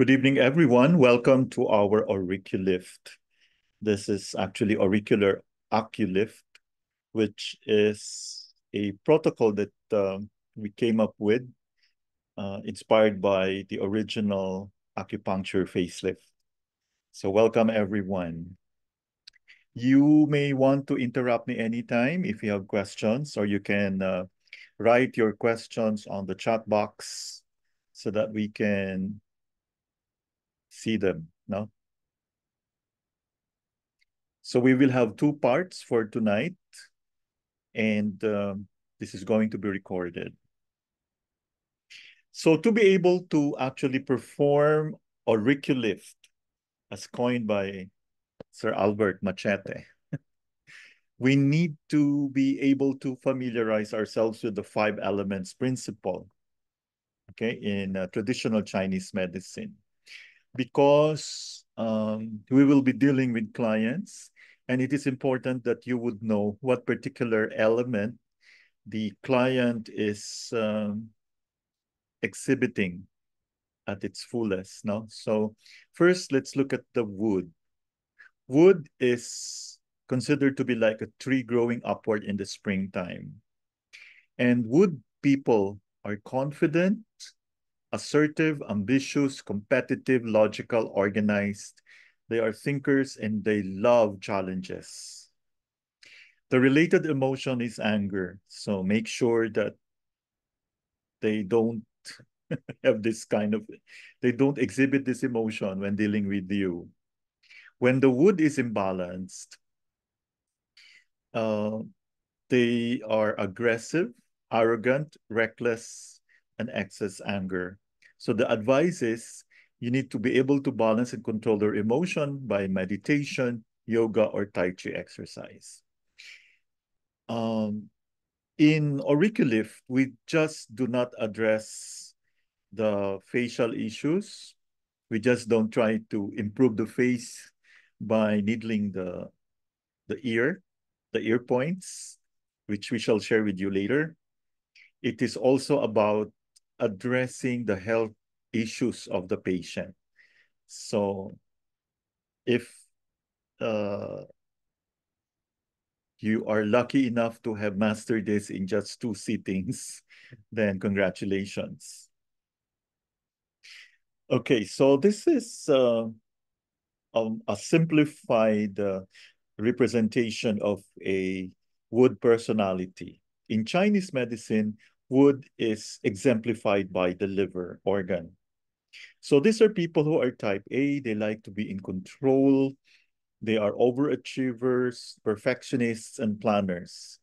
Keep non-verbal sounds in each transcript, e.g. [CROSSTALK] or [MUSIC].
Good evening, everyone. Welcome to our auriculift. This is actually auricular oculift, which is a protocol that uh, we came up with, uh, inspired by the original acupuncture facelift. So welcome, everyone. You may want to interrupt me anytime if you have questions, or you can uh, write your questions on the chat box so that we can see them, no? So we will have two parts for tonight, and um, this is going to be recorded. So to be able to actually perform auriculift, as coined by Sir Albert Machete, [LAUGHS] we need to be able to familiarize ourselves with the five elements principle, okay, in uh, traditional Chinese medicine because um, we will be dealing with clients and it is important that you would know what particular element the client is um, exhibiting at its fullest. No? So first, let's look at the wood. Wood is considered to be like a tree growing upward in the springtime. And wood people are confident, assertive, ambitious, competitive, logical, organized. They are thinkers and they love challenges. The related emotion is anger. So make sure that they don't [LAUGHS] have this kind of, they don't exhibit this emotion when dealing with you. When the wood is imbalanced, uh, they are aggressive, arrogant, reckless, and excess anger. So the advice is you need to be able to balance and control your emotion by meditation, yoga, or Tai Chi exercise. Um, in auriculift, we just do not address the facial issues. We just don't try to improve the face by needling the, the ear, the ear points, which we shall share with you later. It is also about addressing the health issues of the patient. So if uh, you are lucky enough to have mastered this in just two sittings, [LAUGHS] then congratulations. Okay, so this is uh, um, a simplified uh, representation of a wood personality. In Chinese medicine, wood is exemplified by the liver organ. So these are people who are type A. They like to be in control. They are overachievers, perfectionists, and planners.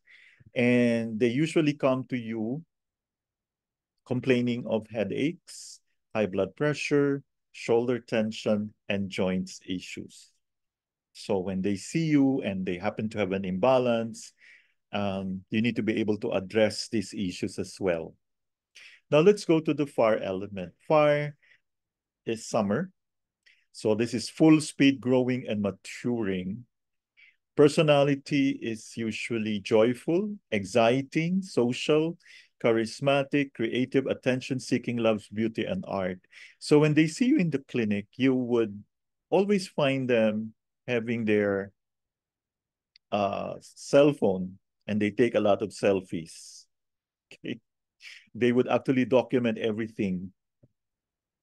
And they usually come to you complaining of headaches, high blood pressure, shoulder tension, and joints issues. So when they see you and they happen to have an imbalance, um, you need to be able to address these issues as well. Now let's go to the fire element. Fire is summer. So this is full speed growing and maturing. Personality is usually joyful, exciting, social, charismatic, creative, attention-seeking, loves beauty and art. So when they see you in the clinic, you would always find them having their uh, cell phone and they take a lot of selfies. Okay. They would actually document everything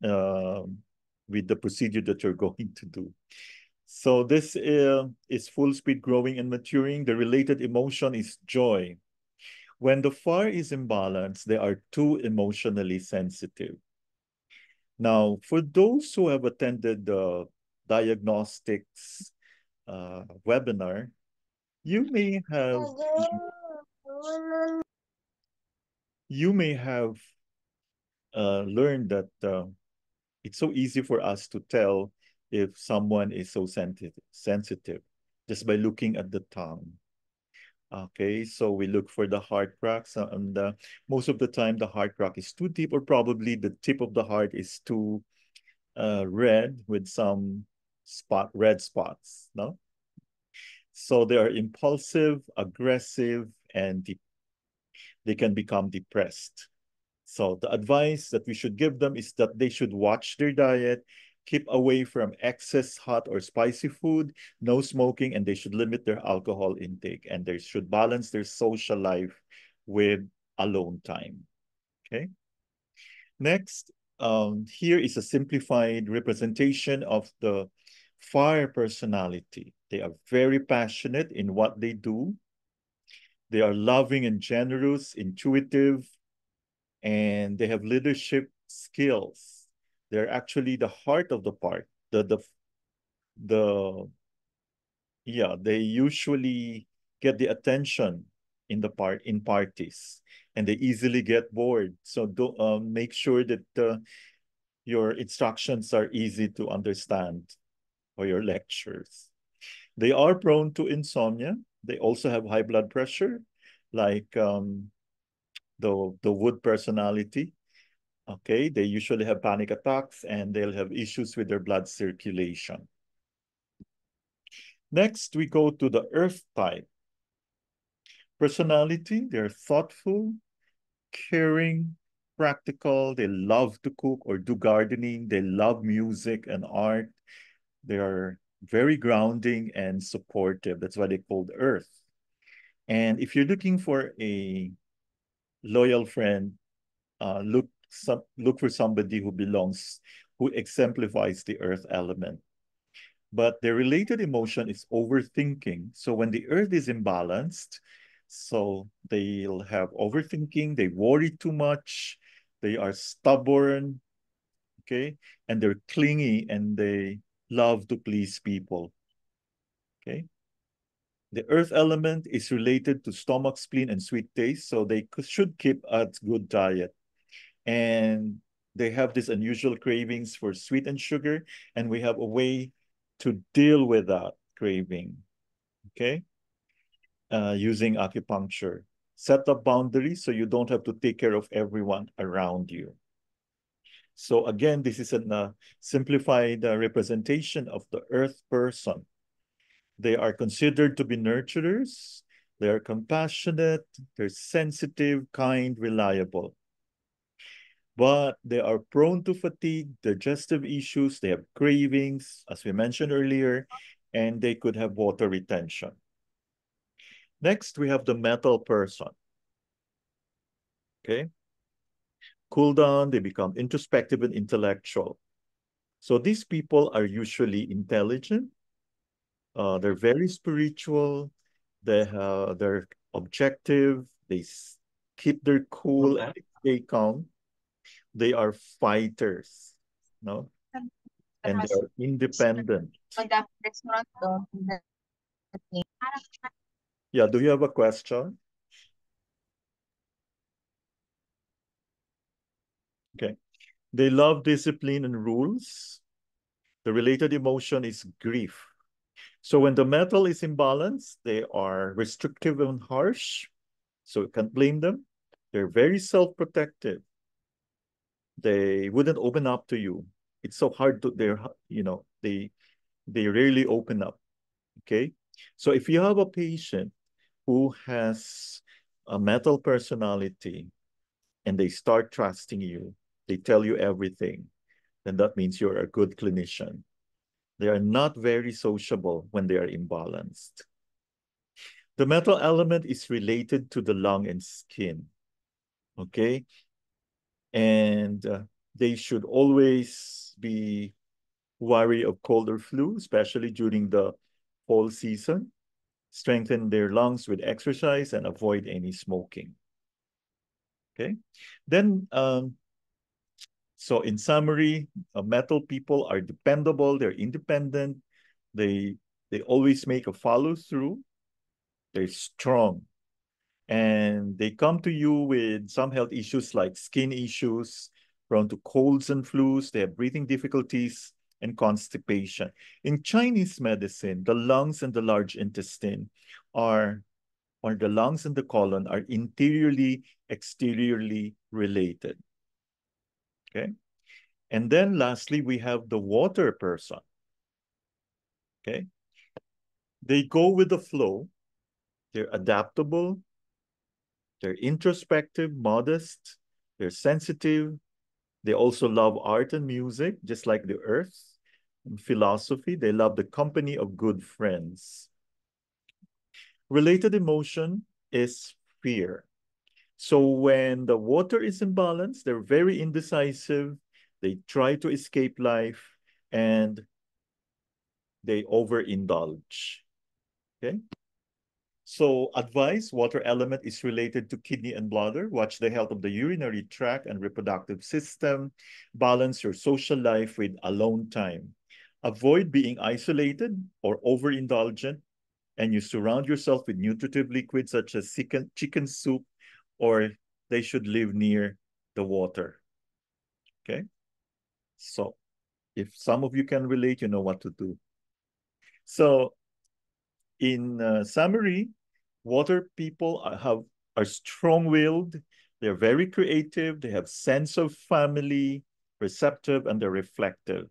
uh, with the procedure that you're [LAUGHS] going to do. So this uh, is full speed growing and maturing. The related emotion is joy. When the fire is imbalanced, they are too emotionally sensitive. Now, for those who have attended the diagnostics uh, webinar, you may have you may have uh, learned that uh, it's so easy for us to tell if someone is so sensitive sensitive just by looking at the tongue. Okay so we look for the heart cracks uh, and uh, most of the time the heart crack is too deep or probably the tip of the heart is too uh, red with some spot red spots no so they are impulsive, aggressive, and they can become depressed. So the advice that we should give them is that they should watch their diet keep away from excess hot or spicy food, no smoking, and they should limit their alcohol intake and they should balance their social life with alone time. Okay. Next, um, here is a simplified representation of the fire personality. They are very passionate in what they do. They are loving and generous, intuitive, and they have leadership skills. They're actually the heart of the part. The the the yeah, they usually get the attention in the part in parties and they easily get bored. So do um, make sure that uh, your instructions are easy to understand or your lectures. They are prone to insomnia. They also have high blood pressure, like um, the, the wood personality. Okay, they usually have panic attacks and they'll have issues with their blood circulation. Next, we go to the earth type. Personality, they're thoughtful, caring, practical. They love to cook or do gardening. They love music and art. They are very grounding and supportive. That's why they called Earth. And if you're looking for a loyal friend, uh, look some, look for somebody who belongs, who exemplifies the Earth element. But the related emotion is overthinking. So when the Earth is imbalanced, so they'll have overthinking, they worry too much, they are stubborn, okay? And they're clingy and they love to please people, okay? The earth element is related to stomach, spleen, and sweet taste, so they should keep a good diet. And they have these unusual cravings for sweet and sugar, and we have a way to deal with that craving, okay? uh, using acupuncture. Set up boundaries so you don't have to take care of everyone around you. So again, this is a uh, simplified uh, representation of the earth person. They are considered to be nurturers. They are compassionate. They're sensitive, kind, reliable. But they are prone to fatigue, digestive issues. They have cravings, as we mentioned earlier, and they could have water retention. Next, we have the metal person. Okay. Cool down, they become introspective and intellectual. So these people are usually intelligent. Uh, they're very spiritual. They have, they're objective. They keep their cool and stay calm. They are fighters, no? And they are independent. Yeah, do you have a question? Okay. They love discipline and rules. The related emotion is grief. So when the metal is imbalanced, they are restrictive and harsh. So you can't blame them. They're very self-protective. They wouldn't open up to you. It's so hard to, they're, you know, they, they rarely open up. Okay. So if you have a patient who has a metal personality and they start trusting you, they tell you everything, then that means you're a good clinician. They are not very sociable when they are imbalanced. The metal element is related to the lung and skin, okay? And uh, they should always be wary of cold or flu, especially during the fall season strengthen their lungs with exercise and avoid any smoking. Okay, then um, so in summary, uh, metal people are dependable, they're independent, they they always make a follow through, they're strong, and they come to you with some health issues like skin issues, prone to colds and flus, they have breathing difficulties, and constipation. In Chinese medicine, the lungs and the large intestine are, or the lungs and the colon are interiorly, exteriorly related. Okay. And then lastly, we have the water person. Okay. They go with the flow. They're adaptable. They're introspective, modest. They're sensitive. They also love art and music, just like the earth. philosophy. They love the company of good friends. Related emotion is fear. So when the water is imbalanced, they're very indecisive. They try to escape life and they overindulge. Okay. So advice, water element is related to kidney and bladder. Watch the health of the urinary tract and reproductive system. Balance your social life with alone time. Avoid being isolated or overindulgent. And you surround yourself with nutritive liquids such as chicken, chicken soup, or they should live near the water. Okay. So if some of you can relate, you know what to do. So in uh, summary, water people have are strong-willed, they're very creative, they have sense of family, receptive, and they're reflective.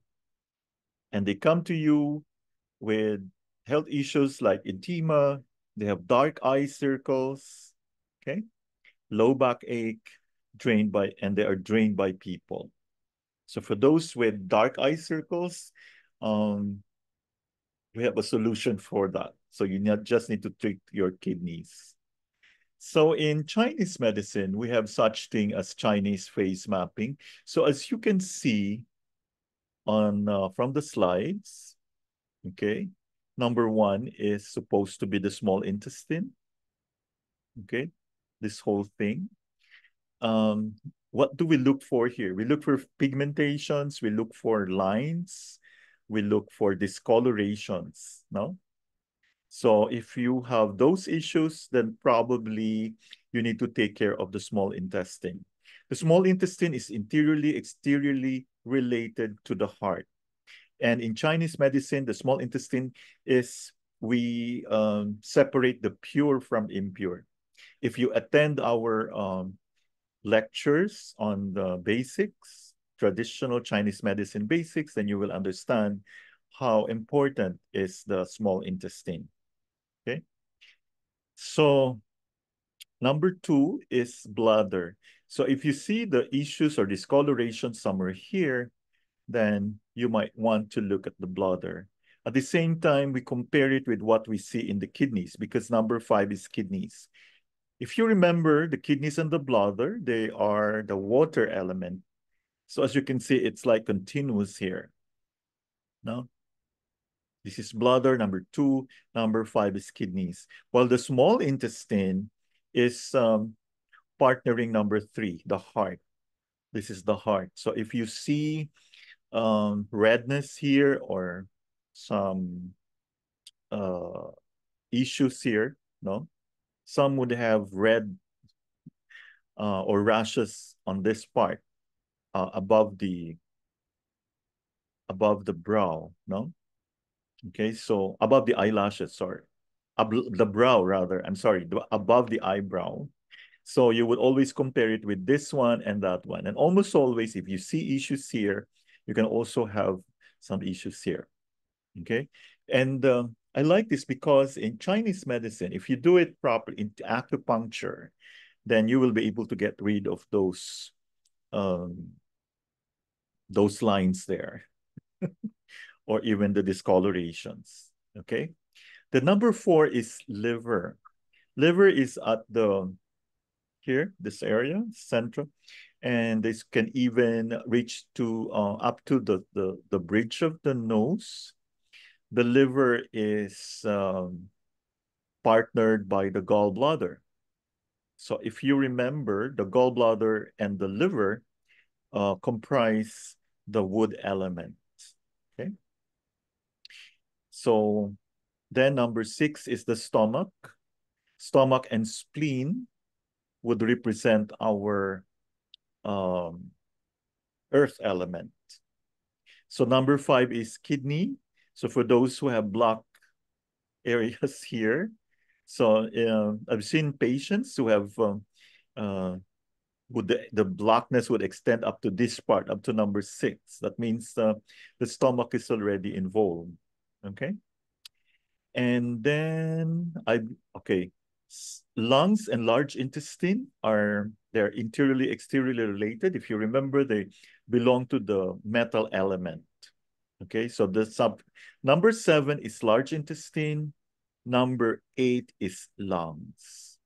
And they come to you with health issues like edema, they have dark eye circles, okay? Low backache, drained by, and they are drained by people. So for those with dark eye circles, um, we have a solution for that. So you not just need to treat your kidneys. So in Chinese medicine, we have such thing as Chinese face mapping. So as you can see on uh, from the slides, okay, number one is supposed to be the small intestine. Okay, this whole thing. Um, what do we look for here? We look for pigmentations, we look for lines, we look for discolorations, no? So if you have those issues, then probably you need to take care of the small intestine. The small intestine is interiorly, exteriorly related to the heart. And in Chinese medicine, the small intestine is, we um, separate the pure from impure. If you attend our um, lectures on the basics, traditional Chinese medicine basics, then you will understand how important is the small intestine. Okay. So number two is bladder. So if you see the issues or discoloration somewhere here, then you might want to look at the bladder. At the same time, we compare it with what we see in the kidneys because number five is kidneys. If you remember the kidneys and the bladder, they are the water element. So as you can see, it's like continuous here. No? This is bladder, number two. Number five is kidneys. While the small intestine is um, partnering number three, the heart. This is the heart. So if you see um, redness here or some uh, issues here, no? Some would have red uh, or rashes on this part uh, above the above the brow, no? Okay, so above the eyelashes, sorry. Ab the brow, rather, I'm sorry, above the eyebrow. So you would always compare it with this one and that one. And almost always, if you see issues here, you can also have some issues here. Okay, and uh, I like this because in Chinese medicine, if you do it properly in acupuncture, then you will be able to get rid of those um, those lines there. [LAUGHS] or even the discolorations. Okay. The number four is liver. Liver is at the here, this area, central, and this can even reach to uh, up to the, the, the bridge of the nose. The liver is um, partnered by the gallbladder. So if you remember, the gallbladder and the liver uh, comprise the wood element. Okay. So then number six is the stomach. Stomach and spleen would represent our um, earth element. So number five is kidney. So for those who have block [LAUGHS] areas here, so uh, I've seen patients who have um, uh, would the, the blackness would extend up to this part, up to number six. That means uh, the stomach is already involved. Okay. And then I, okay, lungs and large intestine are, they're interiorly, exteriorly related. If you remember, they belong to the metal element. Okay, so the sub number seven is large intestine. Number eight is lungs.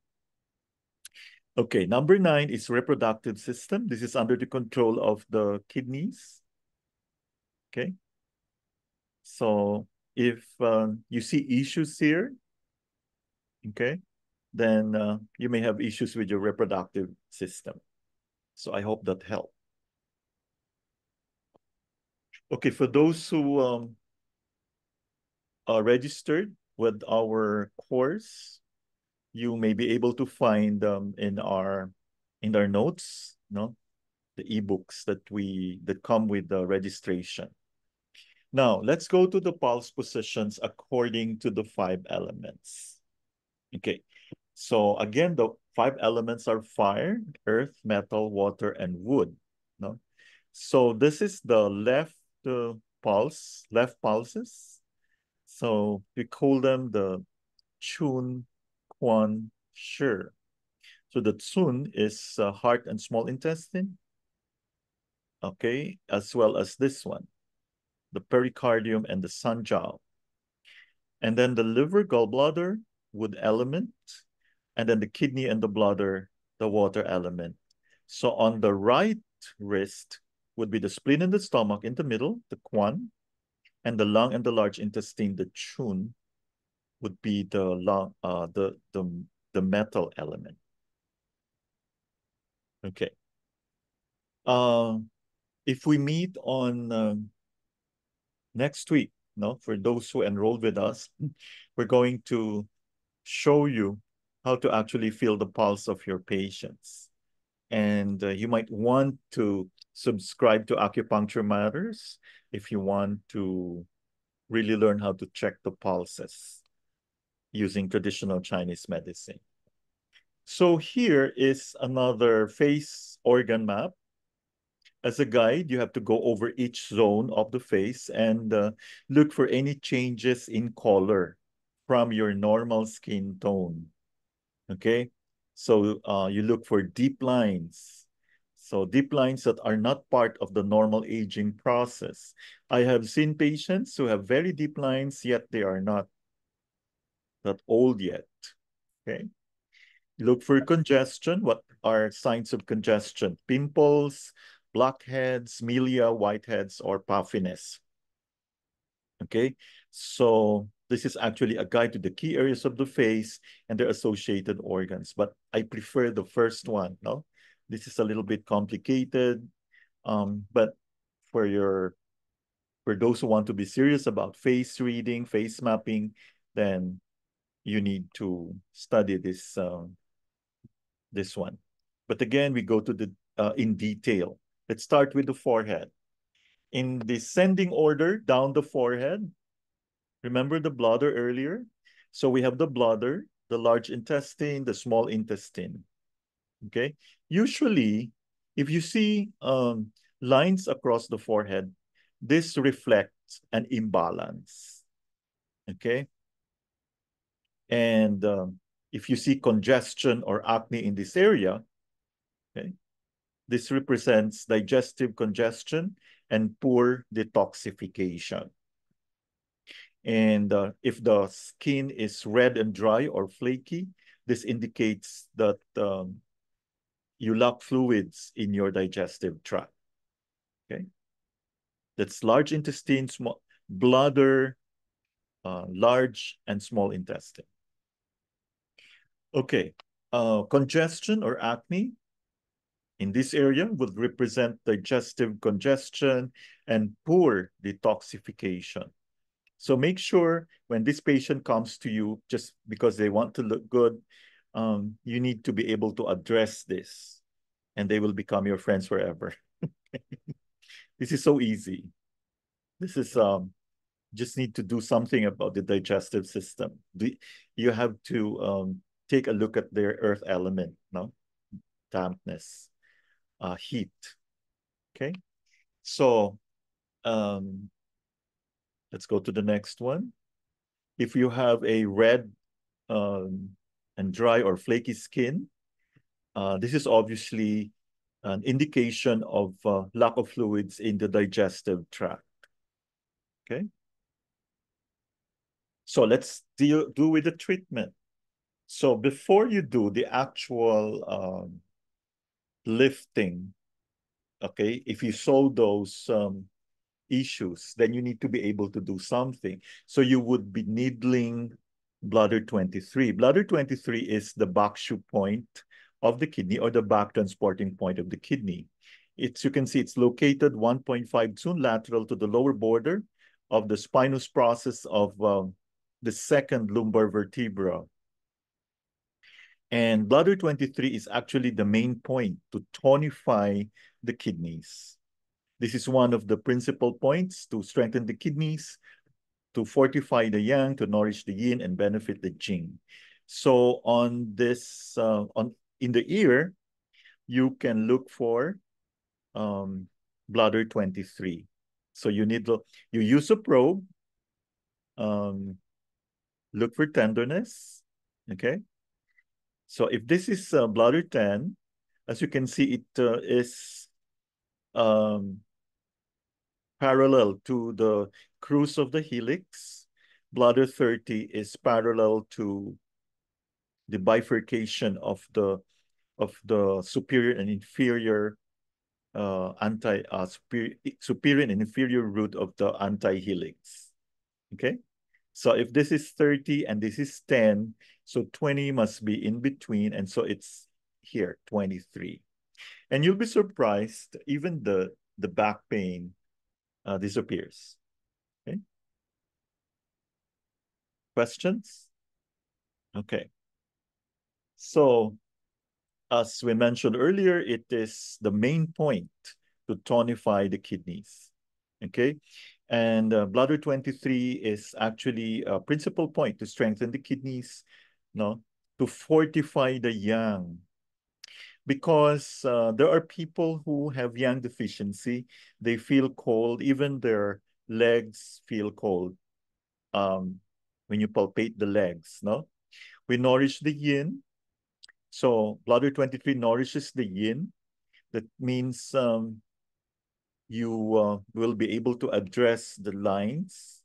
Okay, number nine is reproductive system. This is under the control of the kidneys. Okay. So if uh, you see issues here, okay, then uh, you may have issues with your reproductive system. So I hope that helped. Okay, for those who um, are registered with our course, you may be able to find um, in our in our notes, no, the ebooks that we that come with the registration. Now let's go to the pulse positions according to the five elements. Okay, so again, the five elements are fire, earth, metal, water, and wood. No, so this is the left the pulse, left pulses. So we call them the Chun, Guan, Chi. So the Chun is uh, heart and small intestine. Okay, as well as this one, the pericardium and the sanjiao. And then the liver, gallbladder, wood element, and then the kidney and the bladder, the water element. So on the right wrist, would be the spleen and the stomach in the middle, the guan, and the lung and the large intestine, the chun, would be the lung, uh, the the the metal element. Okay. Uh, if we meet on um, next week, no, for those who enrolled with us, [LAUGHS] we're going to show you how to actually feel the pulse of your patients. And uh, you might want to subscribe to Acupuncture Matters if you want to really learn how to check the pulses using traditional Chinese medicine. So here is another face organ map. As a guide, you have to go over each zone of the face and uh, look for any changes in color from your normal skin tone. Okay, so uh, you look for deep lines, so deep lines that are not part of the normal aging process. I have seen patients who have very deep lines, yet they are not that old yet. Okay. Look for congestion. What are signs of congestion? Pimples, blackheads, milia, whiteheads, or puffiness. Okay. So this is actually a guide to the key areas of the face and their associated organs. But I prefer the first one, no? This is a little bit complicated, um, but for your for those who want to be serious about face reading, face mapping, then you need to study this uh, this one. But again, we go to the uh, in detail. Let's start with the forehead. In descending order down the forehead, remember the bladder earlier? So we have the bladder, the large intestine, the small intestine. Okay. Usually, if you see um, lines across the forehead, this reflects an imbalance. Okay. And um, if you see congestion or acne in this area, okay, this represents digestive congestion and poor detoxification. And uh, if the skin is red and dry or flaky, this indicates that um, you lack fluids in your digestive tract. Okay. That's large intestine, small bladder, uh, large and small intestine. Okay. Uh, congestion or acne in this area would represent digestive congestion and poor detoxification. So make sure when this patient comes to you just because they want to look good, um, you need to be able to address this and they will become your friends forever. [LAUGHS] this is so easy. This is um, just need to do something about the digestive system. Do, you have to um, take a look at their earth element, no? Dampness, uh, heat. Okay. So um, let's go to the next one. If you have a red um, and dry or flaky skin. Uh, this is obviously an indication of uh, lack of fluids in the digestive tract. Okay. So let's deal do with the treatment. So before you do the actual um, lifting, okay, if you saw those um, issues, then you need to be able to do something. So you would be needling bladder 23. Bladder 23 is the Back-Shu point of the kidney or the back transporting point of the kidney. It's, you can see it's located 1.5 cun lateral to the lower border of the spinous process of um, the second lumbar vertebra. And bladder 23 is actually the main point to tonify the kidneys. This is one of the principal points to strengthen the kidneys, to fortify the yang, to nourish the yin, and benefit the jing. So on this, uh, on in the ear, you can look for um, bladder 23. So you need to, you use a probe, um, look for tenderness, okay? So if this is uh, bladder 10, as you can see, it uh, is um, parallel to the crus of the helix. Bladder 30 is parallel to the bifurcation of the of the superior and inferior uh, anti uh, superior, superior and inferior root of the anti-helix. Okay, so if this is 30 and this is 10, so 20 must be in between, and so it's here 23. And you'll be surprised, even the the back pain uh, disappears. Okay. Questions? Okay. So as we mentioned earlier, it is the main point to tonify the kidneys. Okay. And uh, bladder 23 is actually a principal point to strengthen the kidneys, you no, to fortify the yang. Because uh, there are people who have yang deficiency, they feel cold, even their legs feel cold um, when you palpate the legs, no? We nourish the yin, so bladder 23 nourishes the yin. That means um, you uh, will be able to address the lines,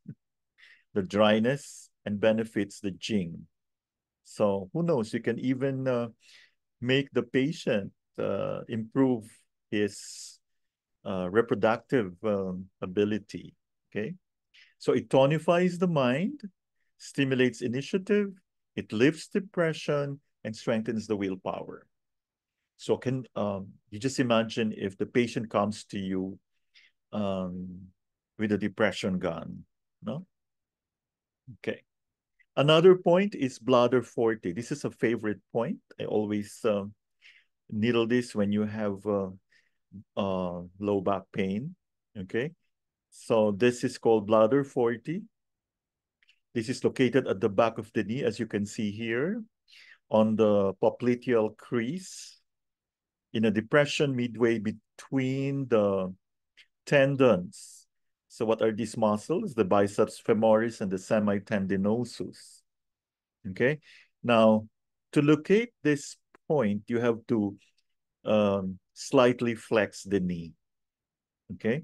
the dryness, and benefits the jing. So who knows, you can even uh, make the patient uh, improve his uh, reproductive um, ability, okay? So it tonifies the mind, stimulates initiative, it lifts depression, and strengthens the willpower. So can um, you just imagine if the patient comes to you um, with a depression gun, no? Okay. Another point is bladder 40. This is a favorite point. I always uh, needle this when you have uh, uh, low back pain, okay? So this is called bladder 40. This is located at the back of the knee, as you can see here on the popliteal crease in a depression midway between the tendons. So what are these muscles? The biceps femoris and the semitendinosus. Okay. Now, to locate this point, you have to um, slightly flex the knee. Okay.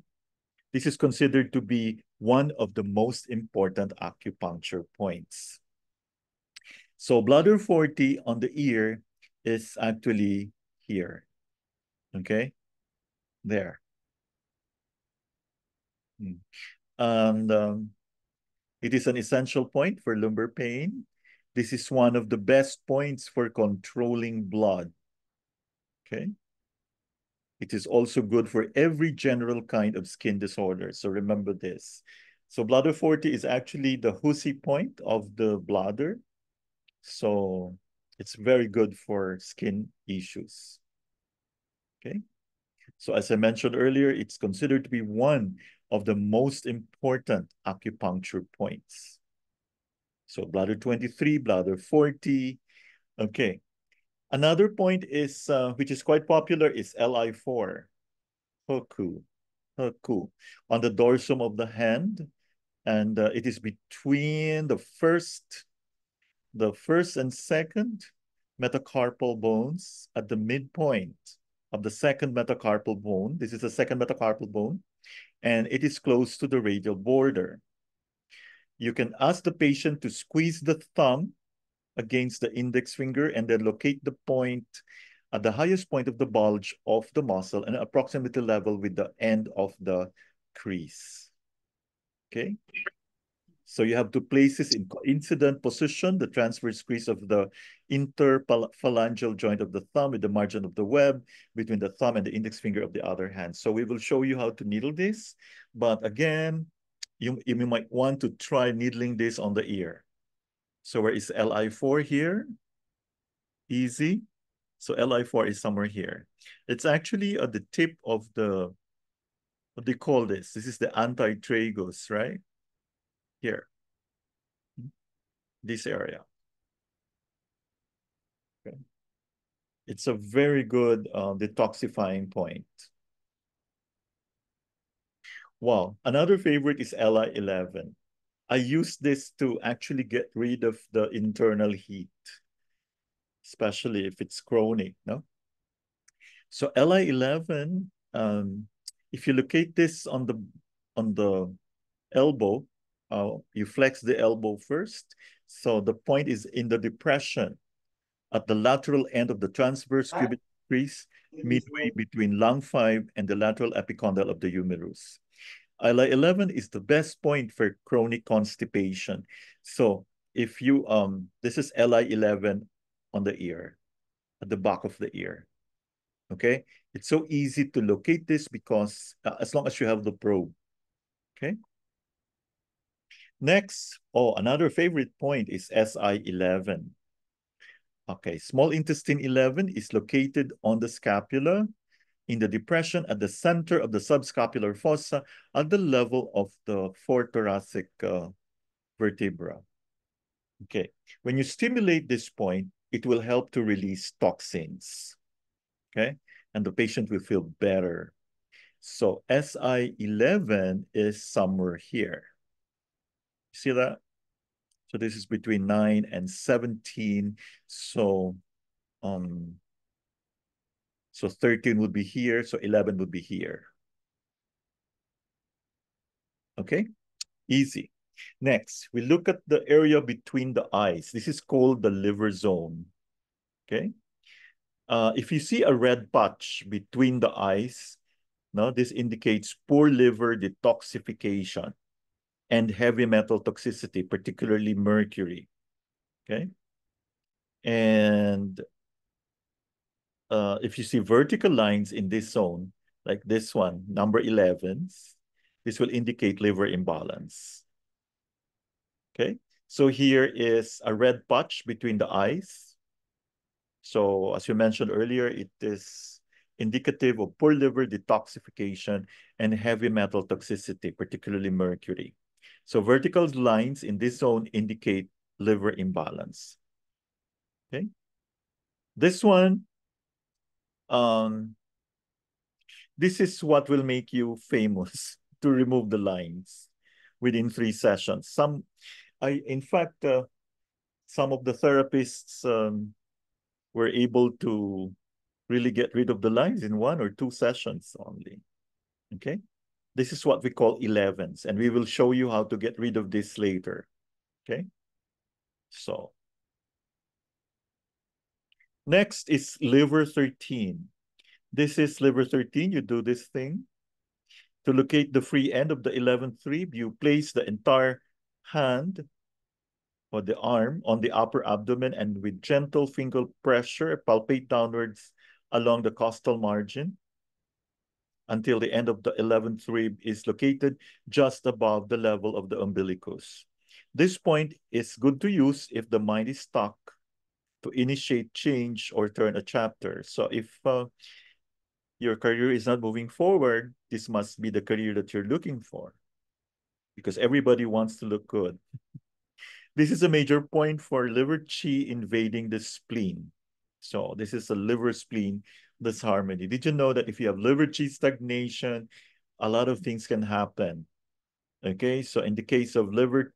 This is considered to be one of the most important acupuncture points. So bladder 40 on the ear is actually here. Okay? There. Hmm. And um, it is an essential point for lumbar pain. This is one of the best points for controlling blood. Okay? It is also good for every general kind of skin disorder. So remember this. So bladder 40 is actually the He-Sea point of the bladder. So it's very good for skin issues. Okay. So as I mentioned earlier, it's considered to be one of the most important acupuncture points. So bladder 23, bladder 40. Okay. Another point is, uh, which is quite popular, is LI4, Hoku, Hoku, on the dorsum of the hand. And uh, it is between the first the first and second metacarpal bones at the midpoint of the second metacarpal bone. This is the second metacarpal bone, and it is close to the radial border. you can ask the patient to squeeze the thumb against the index finger and then locate the point at the highest point of the bulge of the muscle and approximately level with the end of the crease. Okay. So you have to place this in coincident position, the transverse crease of the interphalangeal joint of the thumb with the margin of the web between the thumb and the index finger of the other hand. So we will show you how to needle this. But again, you, you might want to try needling this on the ear. So where is LI4 here? Easy. So LI4 is somewhere here. It's actually at the tip of the, what do you call this? This is the antitragus, right? Here. This area. Okay. It's a very good uh, detoxifying point. Wow. Another favorite is LI11. I use this to actually get rid of the internal heat, especially if it's chronic, no? So LI11, um, if you locate this on the on the elbow, uh, you flex the elbow first. So the point is in the depression at the lateral end of the transverse cubital crease, midway between lung 5 and the lateral epicondyle of the humerus. LI11 is the best point for chronic constipation. So if you, um, this is LI11 on the ear, at the back of the ear. Okay, it's so easy to locate this because uh, as long as you have the probe. Okay. Next, oh, another favorite point is SI11. Okay, small intestine 11 is located on the scapula in the depression at the center of the subscapular fossa at the level of the forethoracic uh, vertebra. Okay, when you stimulate this point, it will help to release toxins. Okay, and the patient will feel better. So SI11 is somewhere here. See that? So this is between 9 and 17. So um, so 13 would be here, so 11 would be here. Okay, easy. Next, we look at the area between the eyes. This is called the liver zone. Okay. Uh, if you see a red patch between the eyes, no, this indicates poor liver detoxification and heavy metal toxicity, particularly mercury. Okay. And uh, if you see vertical lines in this zone, like this one, number 11s, this will indicate liver imbalance. Okay, so here is a red patch between the eyes. So as you mentioned earlier, it is indicative of poor liver detoxification and heavy metal toxicity, particularly mercury. So vertical lines in this zone indicate liver imbalance. Okay. This one um, this is what will make you famous [LAUGHS] to remove the lines within three sessions. Some, I in fact, uh, some of the therapists um, were able to really get rid of the lines in one or two sessions only. Okay, this is what we call 11s, and we will show you how to get rid of this later. Okay, so Next is liver 13. This is liver 13. You do this thing. To locate the free end of the 11th rib, you place the entire hand or the arm on the upper abdomen and with gentle finger pressure, palpate downwards along the costal margin until the end of the 11th rib is located just above the level of the umbilicus. This point is good to use if the mind is stuck to initiate change or turn a chapter. So if uh, your career is not moving forward, this must be the career that you're looking for because everybody wants to look good. [LAUGHS] this is a major point for liver chi invading the spleen. So this is a liver spleen disharmony. Did you know that if you have liver chi stagnation, a lot of things can happen? Okay, so in the case of liver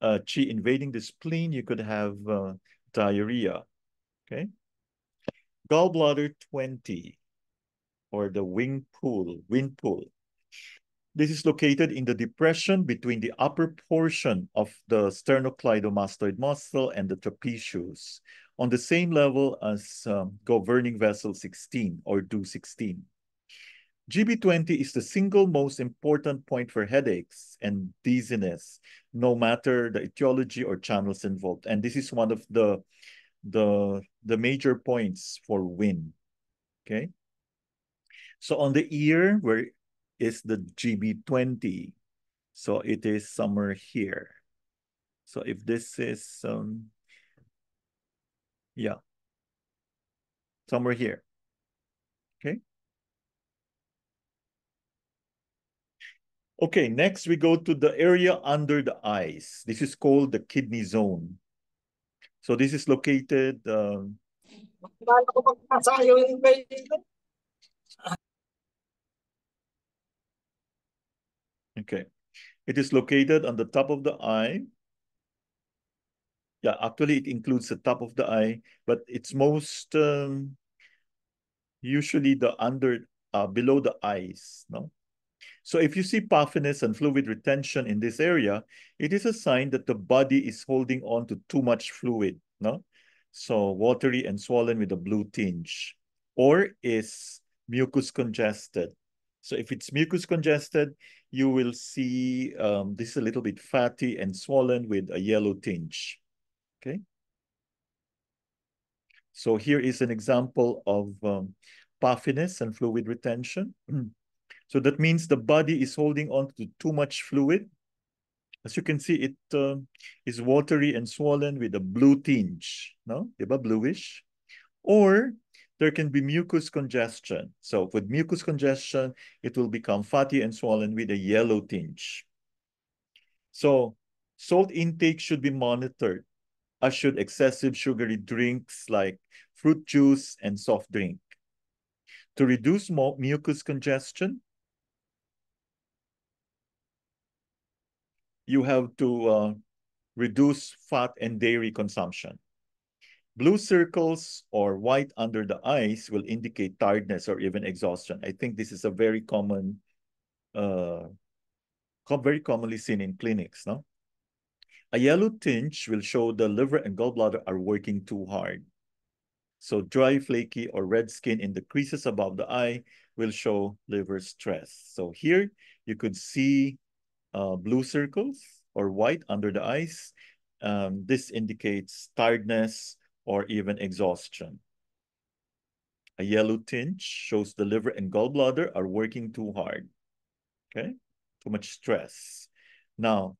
uh, invading the spleen, you could have uh, diarrhea. Okay. Gallbladder 20 or the wing pool, wind pool. This is located in the depression between the upper portion of the sternocleidomastoid muscle and the trapezius on the same level as um, governing vessel 16 or DU 16. GB20 is the single most important point for headaches and dizziness, no matter the etiology or channels involved. And this is one of the, the, the major points for WIN, okay? So on the ear, where is the GB20? So it is somewhere here. So if this is, um, yeah, somewhere here, okay? Okay, next we go to the area under the eyes. This is called the kidney zone. So this is located... Um, okay. It is located on the top of the eye. Yeah, actually it includes the top of the eye, but it's most um, usually the under, uh, below the eyes, no? So if you see puffiness and fluid retention in this area, it is a sign that the body is holding on to too much fluid, no? So watery and swollen with a blue tinge. Or is mucus congested. So if it's mucus congested, you will see um, this is a little bit fatty and swollen with a yellow tinge, okay? So here is an example of um, puffiness and fluid retention. [CLEARS THROAT] So that means the body is holding on to too much fluid. As you can see, it uh, is watery and swollen with a blue tinge, no? Diba? Bluish. Or there can be mucus congestion. So with mucus congestion, it will become fatty and swollen with a yellow tinge. So salt intake should be monitored, should excessive sugary drinks like fruit juice and soft drink. To reduce mucus congestion, you have to uh, reduce fat and dairy consumption. Blue circles or white under the eyes will indicate tiredness or even exhaustion. I think this is a very common, uh, very commonly seen in clinics, no? A yellow tinge will show the liver and gallbladder are working too hard. So dry, flaky, or red skin in the creases above the eye will show liver stress. So here you could see uh, blue circles or white under the eyes. Um, this indicates tiredness or even exhaustion. A yellow tinge shows the liver and gallbladder are working too hard. Okay, too much stress. Now,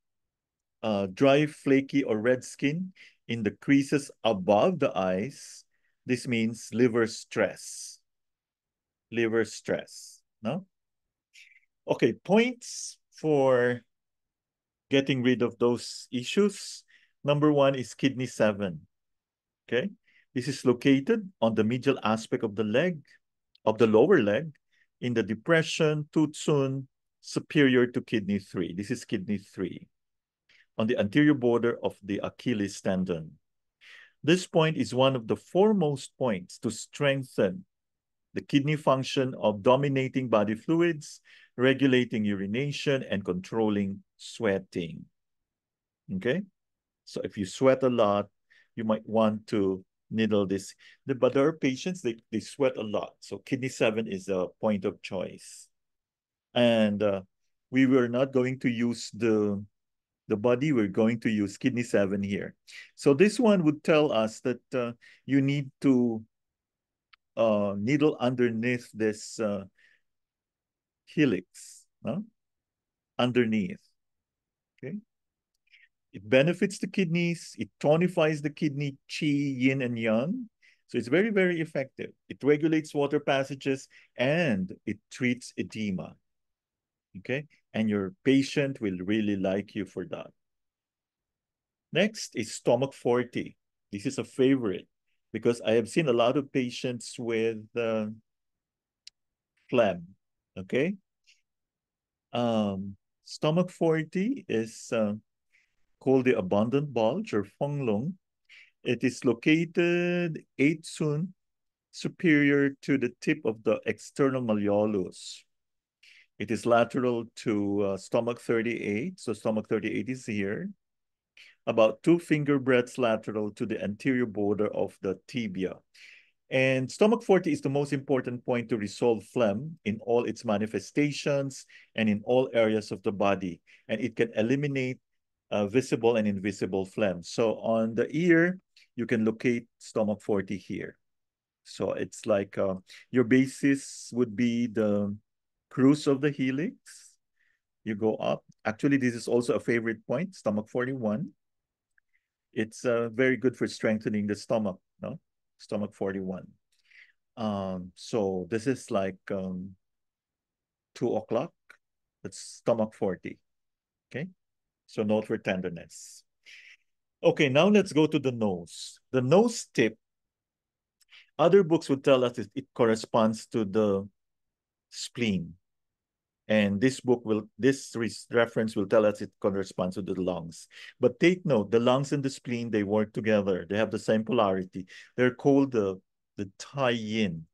uh, dry, flaky, or red skin in the creases above the eyes. This means liver stress. Liver stress, no? Okay, points for getting rid of those issues. Number one is kidney seven. Okay, this is located on the medial aspect of the leg, of the lower leg, in the depression, two cun, superior to kidney three. This is kidney three, on the anterior border of the Achilles tendon. This point is one of the foremost points to strengthen the kidney function of dominating body fluids, regulating urination, and controlling sweating. Okay? So if you sweat a lot, you might want to needle this. But there are patients, they, they sweat a lot. So kidney 7 is a point of choice. And uh, we were not going to use the, the body, we're going to use kidney 7 here. So this one would tell us that uh, you need to uh, needle underneath this uh, helix, no? underneath. Okay. It benefits the kidneys. It tonifies the kidney qi, yin and yang. So it's very, very effective. It regulates water passages and it treats edema. Okay. And your patient will really like you for that. Next is stomach 40. This is a favorite because I have seen a lot of patients with uh, phlegm. Okay. Um, stomach 40 is uh, called the abundant bulge or Fenglong. It is located 8 cun superior to the tip of the external malleolus. It is lateral to uh, stomach 38. So stomach 38 is here. About two finger breadths lateral to the anterior border of the tibia. And stomach 40 is the most important point to resolve phlegm in all its manifestations and in all areas of the body. And it can eliminate uh, visible and invisible phlegm. So on the ear, you can locate stomach 40 here. So it's like uh, your basis would be the crus of the helix. You go up. Actually, this is also a favorite point, stomach 41. It's uh, very good for strengthening the stomach, no? Stomach 41. Um, so this is like um, 2 o'clock. That's stomach 40. Okay. So note for tenderness. Okay, now let's go to the nose. The nose tip, other books would tell us it, it corresponds to the spleen. And this book will, this reference will tell us it corresponds to the lungs. But take note, the lungs and the spleen, they work together. They have the same polarity. They're called the, the tai-yin,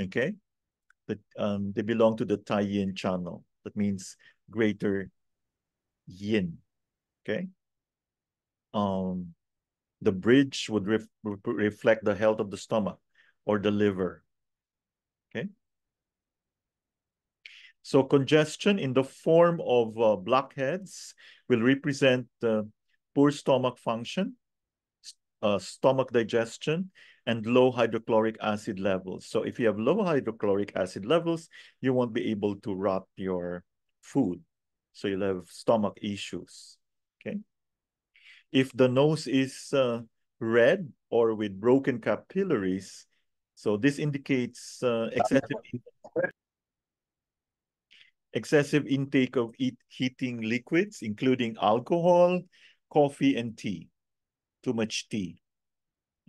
okay? The, um, they belong to the tai-yin channel. That means greater yin, okay? Um, the bridge would ref reflect the health of the stomach or the liver, okay? So congestion in the form of uh, blockheads will represent uh, poor stomach function, uh, stomach digestion, and low hydrochloric acid levels. So if you have low hydrochloric acid levels, you won't be able to rot your food. So you'll have stomach issues, okay? If the nose is uh, red or with broken capillaries, so this indicates uh, excessive excessive intake of eat, heating liquids, including alcohol, coffee, and tea. Too much tea.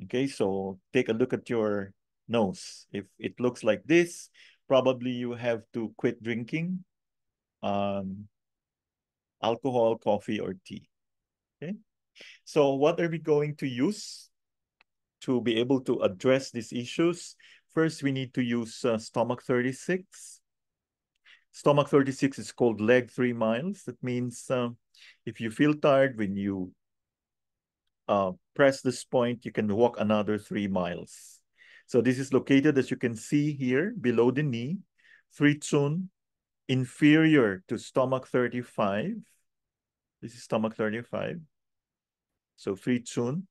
Okay, so take a look at your nose. If it looks like this, probably you have to quit drinking um, alcohol, coffee, or tea. Okay, so what are we going to use to be able to address these issues? First, we need to use uh, stomach 36 Stomach 36 is called leg three miles. That means uh, if you feel tired when you uh, press this point, you can walk another three miles. So this is located, as you can see here, below the knee, three cun, inferior to stomach 35. This is stomach 35. So three cun,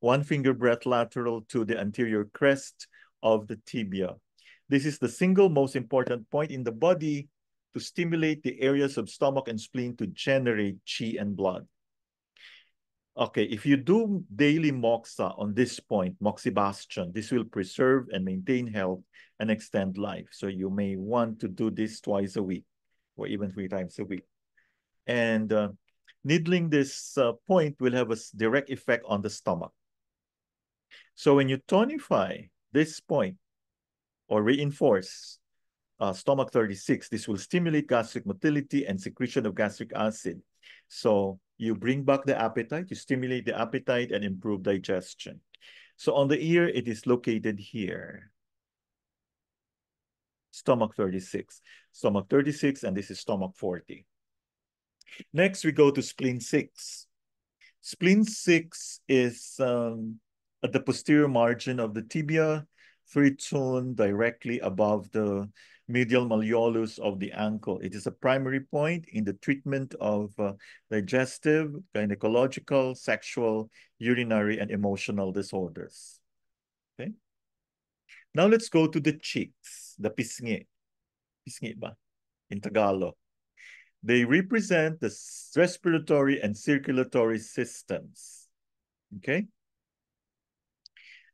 one finger breadth lateral to the anterior crest of the tibia. This is the single most important point in the body to stimulate the areas of stomach and spleen to generate qi and blood. Okay, if you do daily moxa on this point, moxibustion, this will preserve and maintain health and extend life. So you may want to do this twice a week or even three times a week. And uh, needling this uh, point will have a direct effect on the stomach. So when you tonify this point or reinforce uh, stomach 36, this will stimulate gastric motility and secretion of gastric acid. So you bring back the appetite, you stimulate the appetite and improve digestion. So on the ear, it is located here. Stomach 36. Stomach 36, and this is stomach 40. Next, we go to spleen 6. Spleen 6 is um, at the posterior margin of the tibia, three cun directly above the medial malleolus of the ankle. It is a primary point in the treatment of uh, digestive, gynecological, sexual, urinary, and emotional disorders. Okay. Now let's go to the cheeks, the pisngi. Pisngi ba? In Tagalog. They represent the respiratory and circulatory systems. Okay.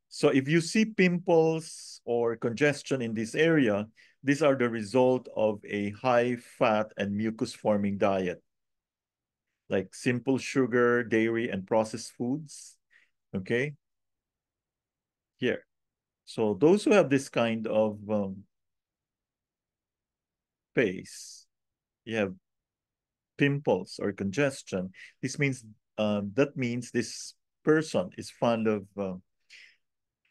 So if you see pimples or congestion in this area, these are the result of a high fat and mucus forming diet, like simple sugar, dairy, and processed foods. Okay. Here. So those who have this kind of um, face, you have pimples or congestion. This means uh, that means this person is fond of uh,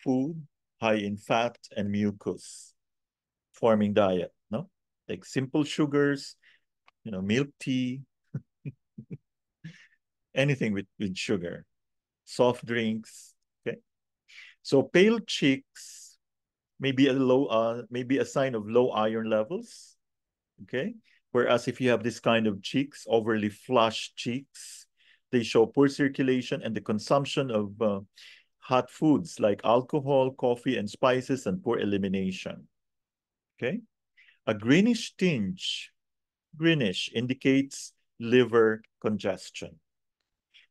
food high in fat and mucus forming diet, no? like simple sugars, you know, milk tea, [LAUGHS] anything with, with sugar, soft drinks. Okay. So pale cheeks may be a low, uh, maybe a sign of low iron levels. Okay. Whereas if you have this kind of cheeks, overly flushed cheeks, they show poor circulation and the consumption of uh, hot foods like alcohol, coffee, and spices, and poor elimination. Okay. A greenish tinge, greenish, indicates liver congestion.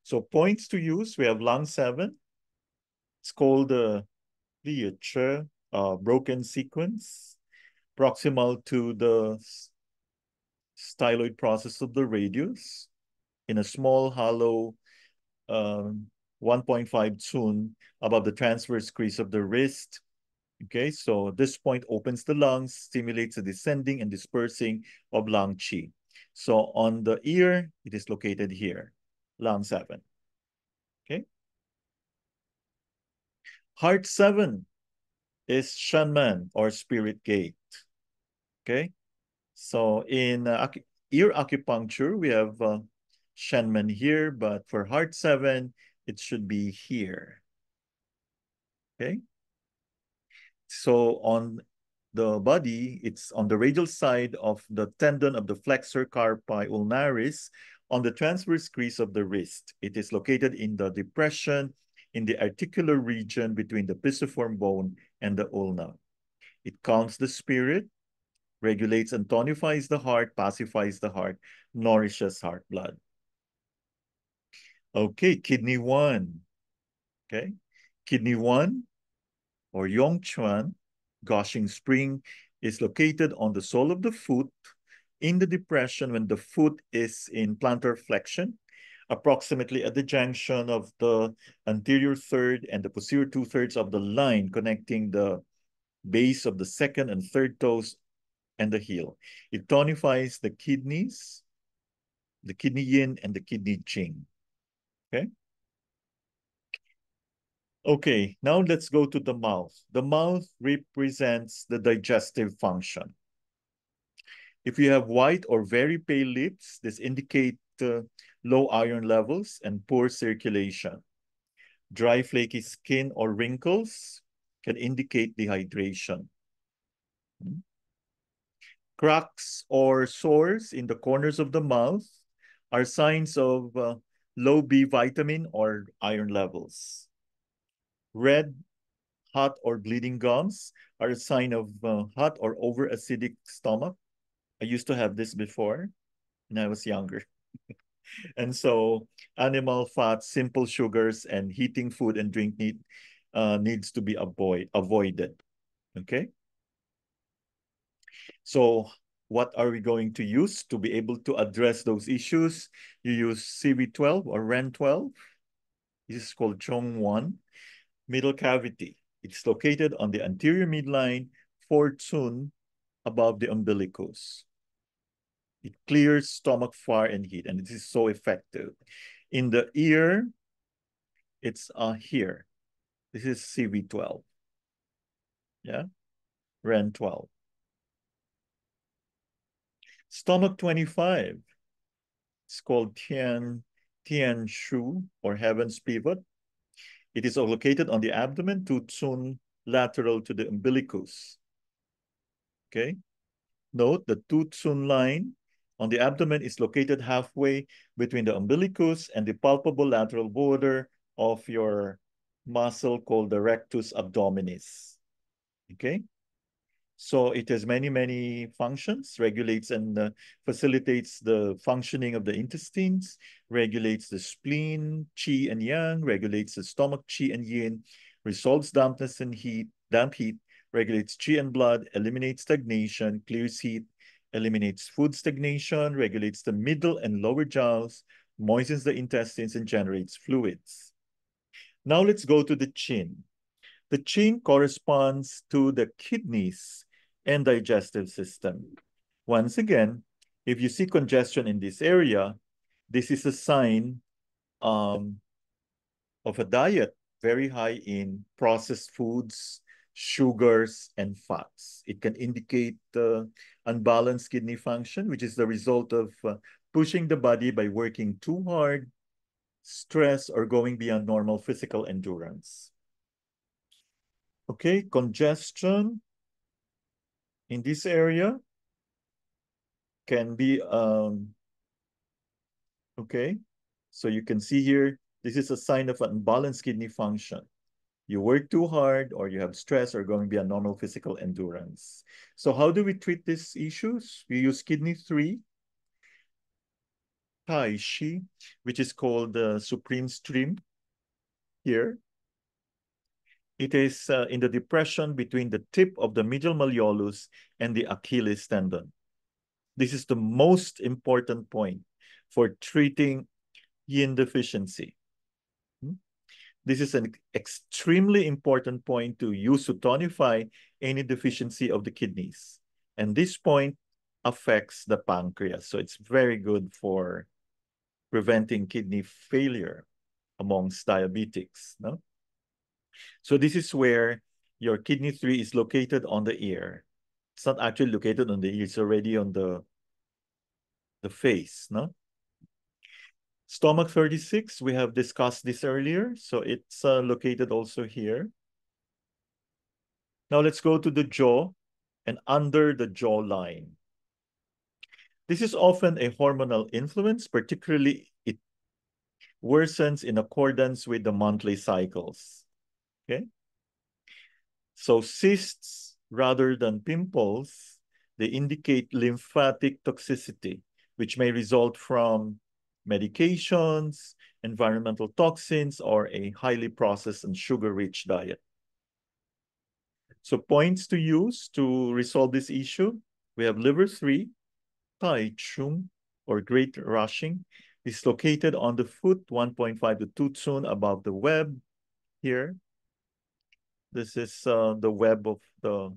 So points to use, we have lung 7. It's called uh, the uh, broken sequence, proximal to the styloid process of the radius in a small hollow um, 1.5 cun above the transverse crease of the wrist. Okay, so this point opens the lungs, stimulates the descending and dispersing of lung qi. So on the ear, it is located here, lung 7. Okay. Heart 7 is Shenmen or spirit gate. Okay. So in uh, ear acupuncture, we have uh, Shenmen here, but for heart 7, it should be here. Okay. So on the body, it's on the radial side of the tendon of the flexor carpi ulnaris on the transverse crease of the wrist. It is located in the depression in the articular region between the pisiform bone and the ulna. It calms the spirit, regulates and tonifies the heart, pacifies the heart, nourishes heart blood. Okay, kidney one. Okay, kidney one or Yongquan gushing spring is located on the sole of the foot in the depression when the foot is in plantar flexion, approximately at the junction of the anterior third and the posterior two-thirds of the line connecting the base of the second and third toes and the heel. It tonifies the kidneys, the kidney yin and the kidney jing. Okay? Okay, now let's go to the mouth. The mouth represents the digestive function. If you have white or very pale lips, this indicate uh, low iron levels and poor circulation. Dry, flaky skin or wrinkles can indicate dehydration. Hmm? Cracks or sores in the corners of the mouth are signs of uh, low B vitamin or iron levels. Red, hot, or bleeding gums are a sign of uh, hot or over-acidic stomach. I used to have this before when I was younger. [LAUGHS] and so animal fats, simple sugars, and heating food and drink need, uh, needs to be avoid, avoided. Okay? So what are we going to use to be able to address those issues? You use CV12 or REN12. This is called Zhongwan middle cavity. It's located on the anterior midline, fourth cun, above the umbilicus. It clears stomach fire and heat, and it is so effective. In the ear, it's uh, here. This is CV12. Yeah, REN 12. Stomach 25. It's called Tian, Tian Shu, or Heaven's Pivot. It is located on the abdomen, to cun lateral to the umbilicus. Okay. Note the Tu cun line on the abdomen is located halfway between the umbilicus and the palpable lateral border of your muscle called the rectus abdominis. Okay. So it has many, many functions, regulates and uh, facilitates the functioning of the intestines, regulates the spleen, qi and yang, regulates the stomach, qi and yin, resolves dampness and heat, damp heat, regulates qi and blood, eliminates stagnation, clears heat, eliminates food stagnation, regulates the middle and lower jiaos, moistens the intestines, and generates fluids. Now let's go to the chin. The chin corresponds to the kidneys and digestive system. Once again, if you see congestion in this area, this is a sign um, of a diet very high in processed foods, sugars, and fats. It can indicate uh, unbalanced kidney function, which is the result of uh, pushing the body by working too hard, stress, or going beyond normal physical endurance. Okay, congestion in this area can be, um, okay, so you can see here, this is a sign of unbalanced kidney function you work too hard or you have stress or going beyond normal physical endurance. So how do we treat these issues? We use kidney three, Tai Chi, which is called the Supreme Stream here. It is uh, in the depression between the tip of the medial malleolus and the Achilles tendon. This is the most important point for treating yin deficiency. This is an extremely important point to use to tonify any deficiency of the kidneys. And this point affects the pancreas. So it's very good for preventing kidney failure amongst diabetics. No? So this is where your kidney 3 is located on the ear. It's not actually located on the ear, it's already on the, the face. No? Stomach 36, we have discussed this earlier. So it's uh, located also here. Now let's go to the jaw and under the jaw line. This is often a hormonal influence, particularly it worsens in accordance with the monthly cycles. Okay. So cysts rather than pimples, they indicate lymphatic toxicity, which may result from medications, environmental toxins, or a highly processed and sugar-rich diet. So points to use to resolve this issue, we have liver 3, Tai Chung, or great rushing, is located on the foot 1.5 to 2 cun above the web here. This is uh, the web of the,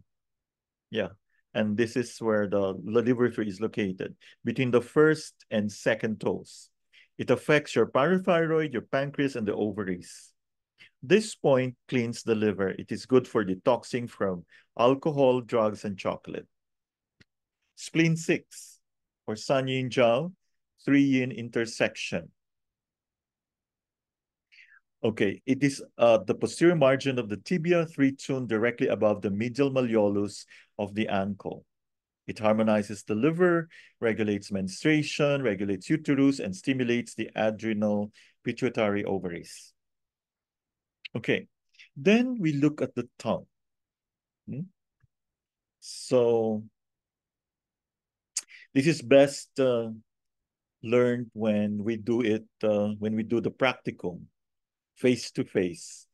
yeah, and this is where the liver 3 is located, between the first and second toes. It affects your parathyroid, your pancreas, and the ovaries. This point cleans the liver. It is good for detoxing from alcohol, drugs, and chocolate. Spleen 6, or San Yin Jiao, 3 Yin intersection. Okay, it is uh, the posterior margin of the tibia, 3 cun directly above the medial malleolus of the ankle. It harmonizes the liver, regulates menstruation, regulates uterus, and stimulates the adrenal pituitary ovaries. Okay, then we look at the tongue. Hmm? So this is best uh, learned when we do it, uh, when we do the practicum face to face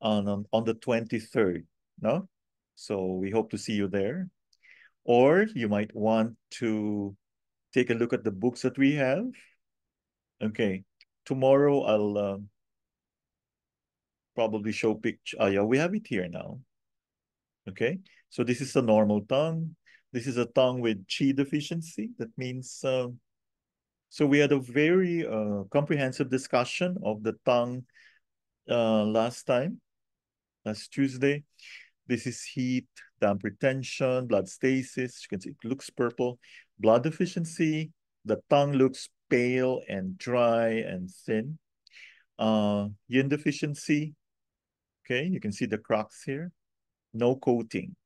on, on, on the 23rd, no? So we hope to see you there. Or you might want to take a look at the books that we have. Okay, tomorrow I'll uh, probably show picture. Oh, yeah, we have it here now. Okay, so this is a normal tongue. This is a tongue with chi deficiency. That means, uh, so we had a very uh, comprehensive discussion of the tongue uh, last time, last Tuesday. This is heat, damp retention, blood stasis. You can see it looks purple. Blood deficiency. The tongue looks pale and dry and thin. Uh, yin deficiency. Okay, you can see the cracks here. No coating.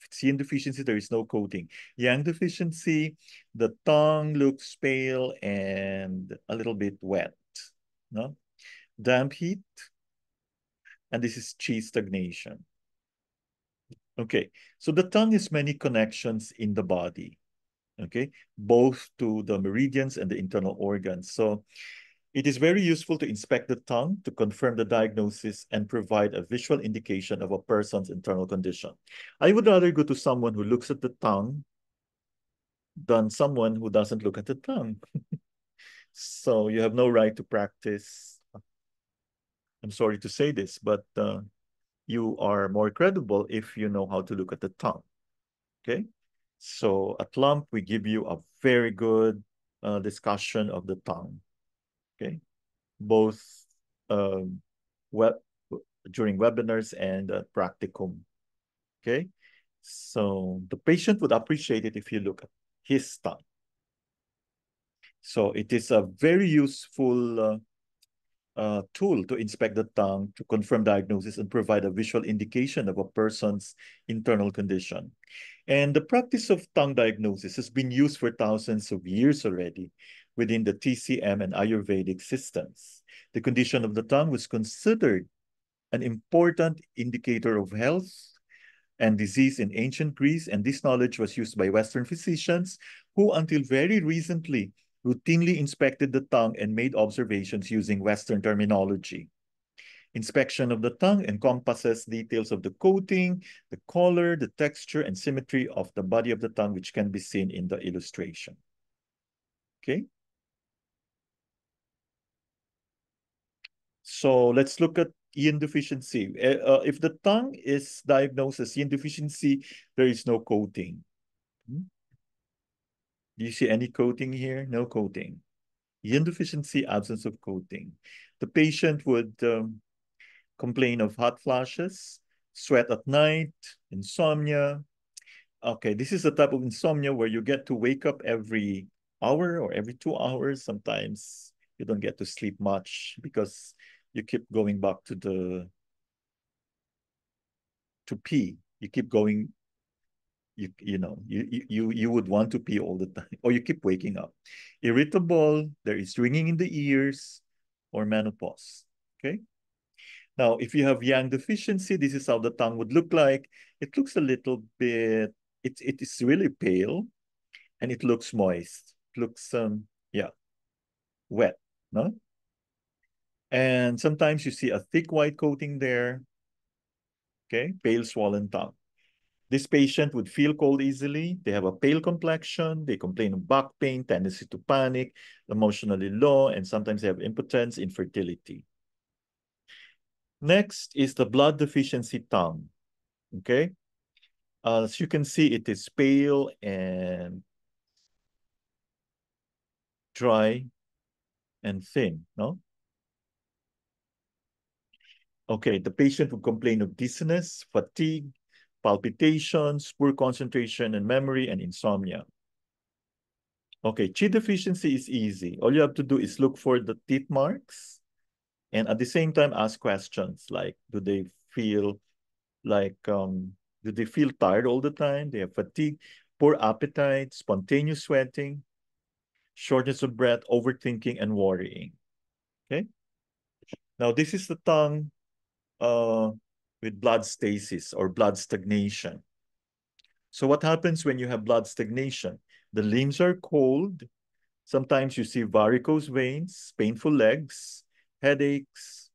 If it's yin deficiency, there is no coating. Yang deficiency, the tongue looks pale and a little bit wet. No? Damp heat. And this is chi stagnation. Okay, so the tongue has many connections in the body, okay, both to the meridians and the internal organs. So it is very useful to inspect the tongue to confirm the diagnosis and provide a visual indication of a person's internal condition. I would rather go to someone who looks at the tongue than someone who doesn't look at the tongue. [LAUGHS] so you have no right to practice. I'm sorry to say this, but uh, you are more credible if you know how to look at the tongue. Okay, so at LUMP, we give you a very good uh, discussion of the tongue. Okay, both um, web during webinars and uh, practicum Okay. So the patient would appreciate it if you look at his tongue. So it is a very useful uh, tool to inspect the tongue to confirm diagnosis and provide a visual indication of a person's internal condition. And the practice of tongue diagnosis has been used for thousands of years already within the TCM and Ayurvedic systems. The condition of the tongue was considered an important indicator of health and disease in ancient Greece, and this knowledge was used by Western physicians who, until very recently, routinely inspected the tongue and made observations using Western terminology. Inspection of the tongue encompasses details of the coating, the color, the texture, and symmetry of the body of the tongue, which can be seen in the illustration. Okay. So let's look at yin deficiency. Uh, if the tongue is diagnosed as yin deficiency, there is no coating. You see any coating here? No coating. Yin deficiency, absence of coating. The patient would um, complain of hot flashes, sweat at night, insomnia. Okay, this is the type of insomnia where you get to wake up every hour or every two hours. Sometimes you don't get to sleep much because you keep going back to the to pee. You keep going. You you know you you you would want to pee all the time, or you keep waking up. Irritable. There is ringing in the ears, or menopause. Okay. Now, if you have yang deficiency, this is how the tongue would look like. It looks a little bit. It it is really pale, and it looks moist. It looks um yeah, wet. No. And sometimes you see a thick white coating there. Okay, pale swollen tongue. This patient would feel cold easily. They have a pale complexion. They complain of back pain, tendency to panic, emotionally low, and sometimes they have impotence, infertility. Next is the blood deficiency tongue. Okay. Uh, as you can see, it is pale and dry and thin, no? Okay, the patient will complain of dizziness, fatigue, palpitations, poor concentration and memory, and insomnia. Okay, chi deficiency is easy. All you have to do is look for the teeth marks and at the same time ask questions like, do they feel like, um, do they feel tired all the time? They have fatigue, poor appetite, spontaneous sweating, shortness of breath, overthinking, and worrying. Okay. Now, this is the tongue uh, with blood stasis or blood stagnation. So what happens when you have blood stagnation? The limbs are cold. Sometimes you see varicose veins, painful legs, headaches,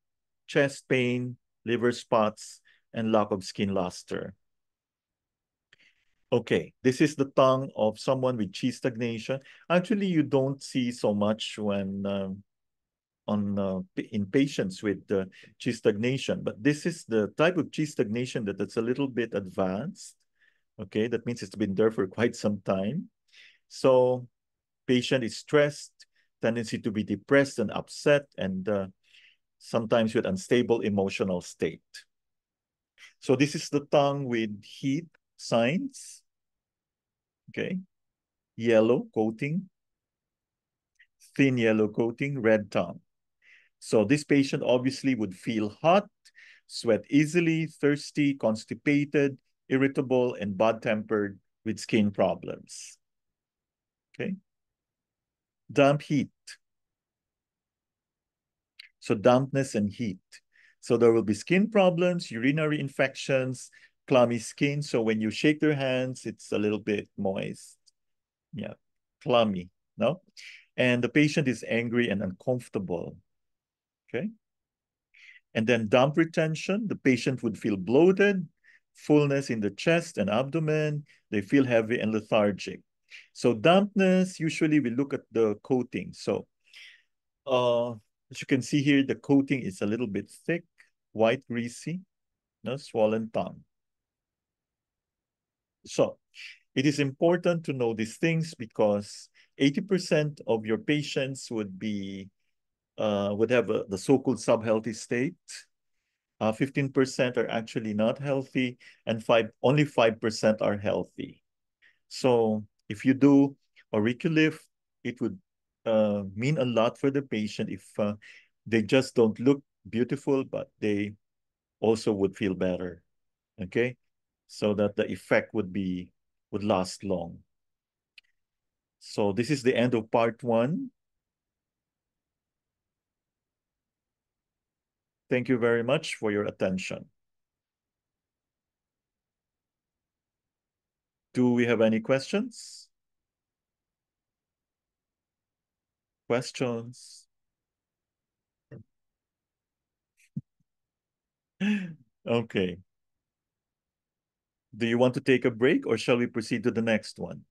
chest pain, liver spots, and lack of skin luster. Okay, this is the tongue of someone with chi stagnation. Actually, you don't see so much when um, on uh, in patients with uh, chi stagnation. But this is the type of chi stagnation that it's a little bit advanced. Okay, that means it's been there for quite some time. So patient is stressed, tendency to be depressed and upset, and uh, sometimes with unstable emotional state. So this is the tongue with heat signs. Okay, yellow coating, thin yellow coating, red tongue. So this patient obviously would feel hot, sweat easily, thirsty, constipated, irritable, and bad-tempered with skin problems. Okay. Damp heat. So dampness and heat. So there will be skin problems, urinary infections, clammy skin. So when you shake their hands, it's a little bit moist. Yeah, clammy, no? And the patient is angry and uncomfortable. Okay. And then damp retention, the patient would feel bloated, fullness in the chest and abdomen. They feel heavy and lethargic. So dampness, usually we look at the coating. So uh, as you can see here, the coating is a little bit thick, white, greasy, no, swollen tongue. So it is important to know these things because 80% of your patients would be uh, would have a, the so-called sub-healthy state. uh, 15% are actually not healthy, and five only 5% are healthy. So if you do auriculift, it would uh, mean a lot for the patient if uh, they just don't look beautiful, but they also would feel better. Okay, so that the effect would be would last long. So this is the end of part one. Thank you very much for your attention. Do we have any questions? Questions? [LAUGHS] Okay. Do you want to take a break or shall we proceed to the next one?